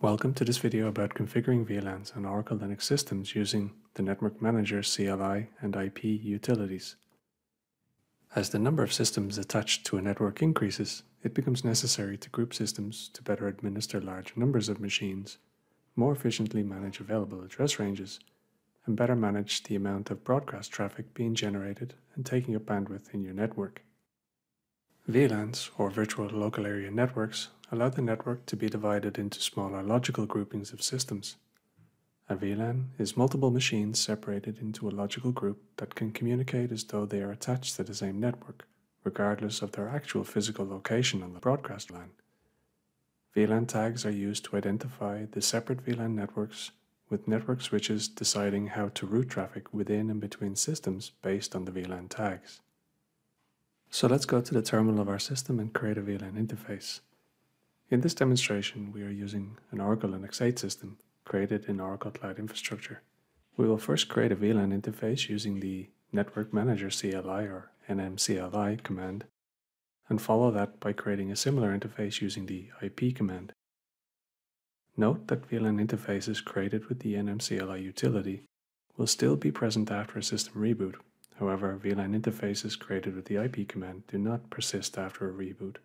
Welcome to this video about configuring VLANs on Oracle Linux systems using the Network Manager CLI and IP utilities. As the number of systems attached to a network increases, it becomes necessary to group systems to better administer large numbers of machines, more efficiently manage available address ranges, and better manage the amount of broadcast traffic being generated and taking up bandwidth in your network. VLANs, or Virtual Local Area Networks, allow the network to be divided into smaller logical groupings of systems. A VLAN is multiple machines separated into a logical group that can communicate as though they are attached to the same network, regardless of their actual physical location on the broadcast line. VLAN tags are used to identify the separate VLAN networks, with network switches deciding how to route traffic within and between systems based on the VLAN tags. So let's go to the terminal of our system and create a VLAN interface. In this demonstration, we are using an Oracle Linux 8 system created in Oracle Cloud Infrastructure. We will first create a VLAN interface using the Network Manager CLI or NMCLI command, and follow that by creating a similar interface using the IP command. Note that VLAN interfaces created with the NMCLI utility will still be present after a system reboot. However, VLAN interfaces created with the IP command do not persist after a reboot.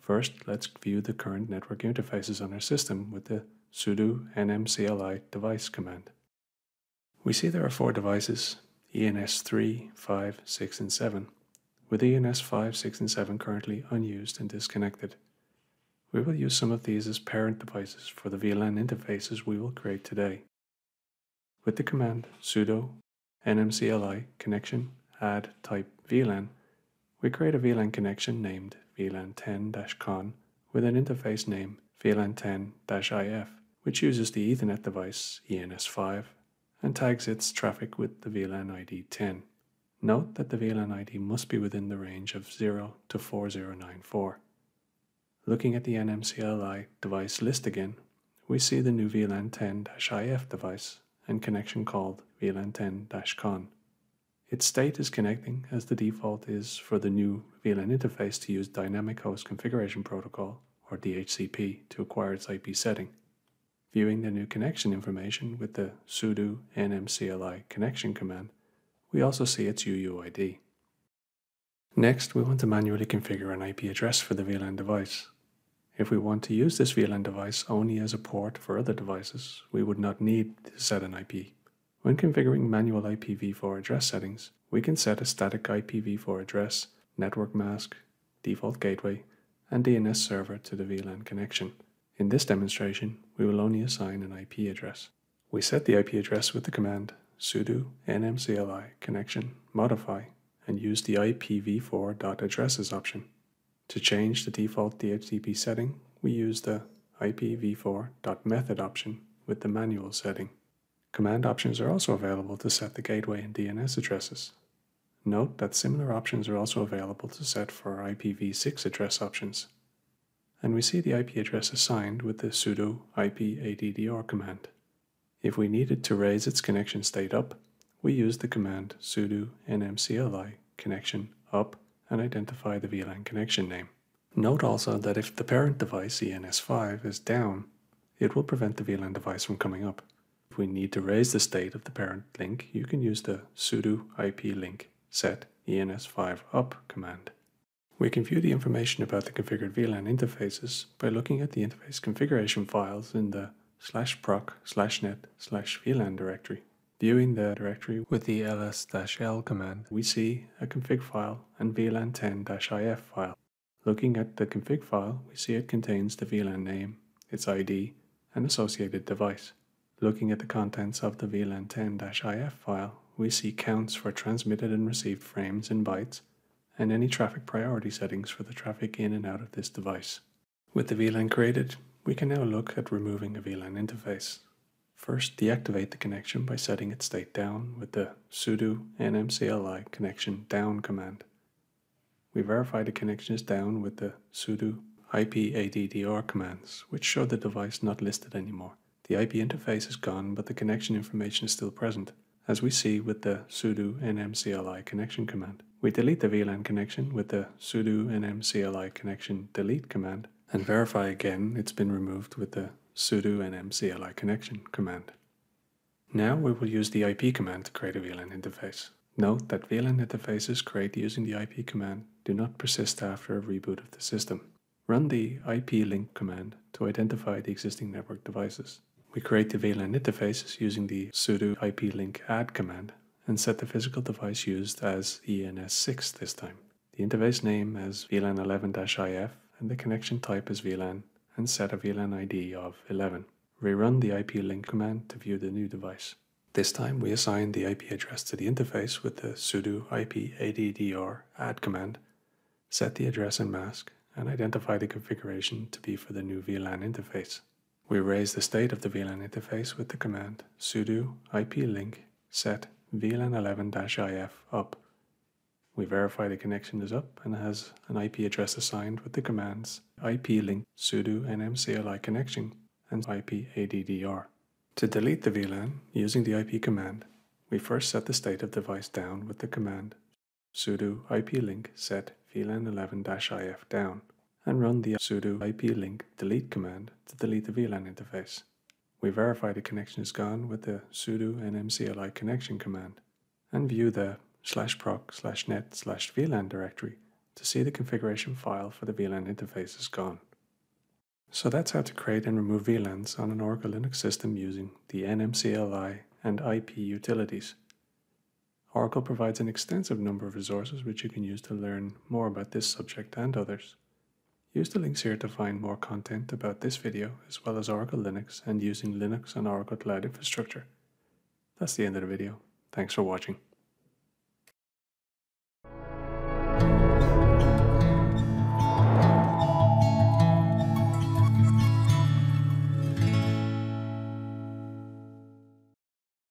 First, let's view the current network interfaces on our system with the sudo nmcli device command. We see there are four devices, ENS3, 5, 6, and 7, with ENS5, 6, and 7 currently unused and disconnected. We will use some of these as parent devices for the VLAN interfaces we will create today. With the command sudo nmcli connection add type VLAN, we create a VLAN connection named VLAN10-con with an interface name VLAN10-if, which uses the Ethernet device ENS5 and tags its traffic with the VLAN ID 10. Note that the VLAN ID must be within the range of 0 to 4094. Looking at the NMCLI device list again, we see the new VLAN 10-if device and connection called VLAN 10-con. Its state is connecting as the default is for the new VLAN interface to use Dynamic Host Configuration Protocol, or DHCP, to acquire its IP setting. Viewing the new connection information with the sudo nmcli connection command, we also see its UUID. Next, we want to manually configure an IP address for the VLAN device. If we want to use this VLAN device only as a port for other devices, we would not need to set an IP. When configuring manual IPv4 address settings, we can set a static IPv4 address, network mask, default gateway, and DNS server to the VLAN connection. In this demonstration, we will only assign an IP address. We set the IP address with the command sudo nmcli connection modify and use the IPv4.addresses option. To change the default DHCP setting, we use the IPv4.method option with the manual setting. Command options are also available to set the gateway and DNS addresses. Note that similar options are also available to set for IPv6 address options. And we see the IP address assigned with the sudo ipaddr command. If we needed to raise its connection state up, we use the command sudo nmcli connection up and identify the VLAN connection name. Note also that if the parent device ENS5 is down, it will prevent the VLAN device from coming up. If we need to raise the state of the parent link, you can use the sudo ip link set ens5 up command. We can view the information about the configured VLAN interfaces by looking at the interface configuration files in the slash proc slash net slash VLAN directory. Viewing the directory with the ls-l command, we see a config file and VLAN10-if file. Looking at the config file, we see it contains the VLAN name, its ID, and associated device. Looking at the contents of the VLAN10-if file, we see counts for transmitted and received frames in bytes, and any traffic priority settings for the traffic in and out of this device. With the VLAN created, we can now look at removing a VLAN interface. First, deactivate the connection by setting its state down with the sudo nmcli connection down command. We verify the connection is down with the sudo ipaddr commands, which show the device not listed anymore. The IP interface is gone, but the connection information is still present, as we see with the sudo nmcli connection command. We delete the VLAN connection with the sudo nmcli connection delete command and verify again it's been removed with the sudo nm CLI connection command. Now we will use the IP command to create a VLAN interface. Note that VLAN interfaces created using the IP command do not persist after a reboot of the system. Run the IP link command to identify the existing network devices. We create the VLAN interfaces using the sudo IP link add command and set the physical device used as ENS6 this time. The interface name as VLAN 11-IF and the connection type as VLAN and set a VLAN ID of 11. Rerun the IP link command to view the new device. This time we assign the IP address to the interface with the sudo IP addr add command, set the address and mask, and identify the configuration to be for the new VLAN interface. We raise the state of the VLAN interface with the command sudo IP link set VLAN 11-IF up. We verify the connection is up and has an IP address assigned with the commands IP link sudo nmcli connection and IP addr. To delete the VLAN using the IP command, we first set the state of the device down with the command sudo IP link set VLAN 11-IF down and run the sudo IP link delete command to delete the VLAN interface. We verify the connection is gone with the sudo nmcli connection command and view the slash proc slash net slash VLAN directory to see the configuration file for the VLAN interface is gone. So that's how to create and remove VLANs on an Oracle Linux system using the nmcli and IP utilities. Oracle provides an extensive number of resources which you can use to learn more about this subject and others. Use the links here to find more content about this video as well as Oracle Linux and using Linux on Oracle Cloud Infrastructure. That's the end of the video. Thanks for watching.